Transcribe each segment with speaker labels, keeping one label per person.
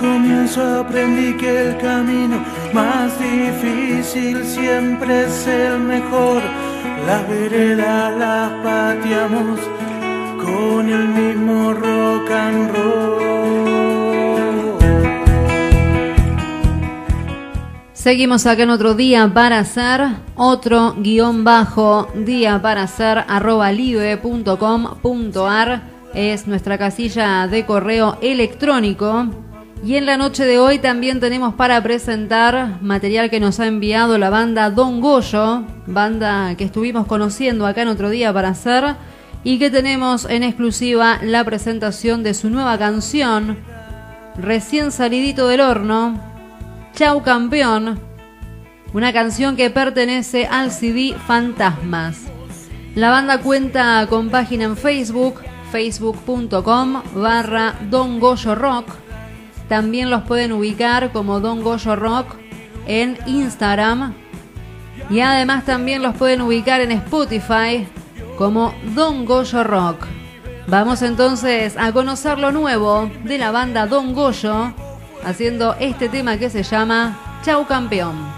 Speaker 1: comienzo aprendí que el camino más difícil siempre es el mejor. La vereda la pateamos con el mismo rock and roll.
Speaker 2: Seguimos acá en otro día para hacer, otro guion bajo, día para hacer, arroba es nuestra casilla de correo electrónico. Y en la noche de hoy también tenemos para presentar material que nos ha enviado la banda Don Goyo, banda que estuvimos conociendo acá en otro día para hacer, y que tenemos en exclusiva la presentación de su nueva canción, recién salidito del horno, Chau Campeón, una canción que pertenece al CD Fantasmas. La banda cuenta con página en Facebook, facebook.com barra Don Goyo Rock también los pueden ubicar como Don Goyo Rock en Instagram. Y además también los pueden ubicar en Spotify como Don Goyo Rock. Vamos entonces a conocer lo nuevo de la banda Don Goyo haciendo este tema que se llama Chau Campeón.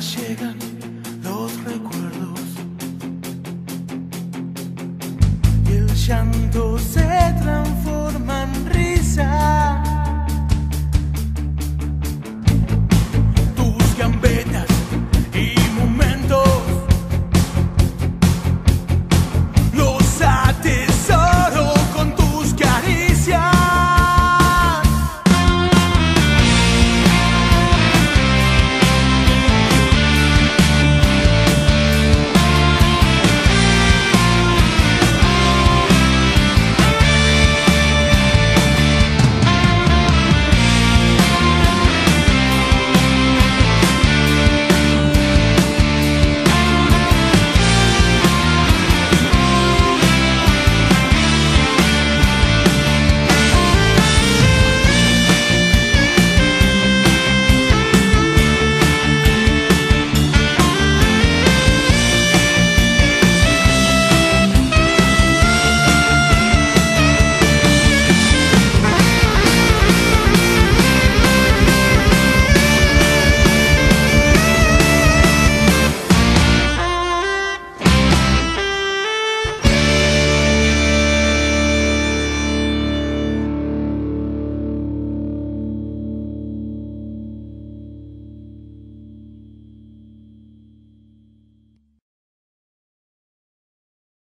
Speaker 1: llegan los recuerdos y el llanto se transforma.